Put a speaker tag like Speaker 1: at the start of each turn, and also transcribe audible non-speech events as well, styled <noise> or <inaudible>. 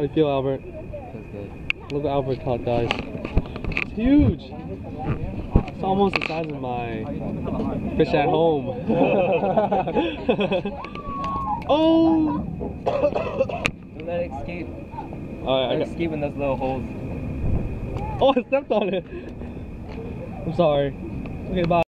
Speaker 1: How do you feel, Albert?
Speaker 2: Feels good.
Speaker 1: Look at Albert caught, guys. It's huge. It's almost the size of my fish at home. <laughs> oh!
Speaker 2: Don't let it escape.
Speaker 1: Alright, I
Speaker 2: Let it
Speaker 1: got,
Speaker 2: escape in those little holes.
Speaker 1: oh, I stepped on it. I'm sorry. Okay, bye.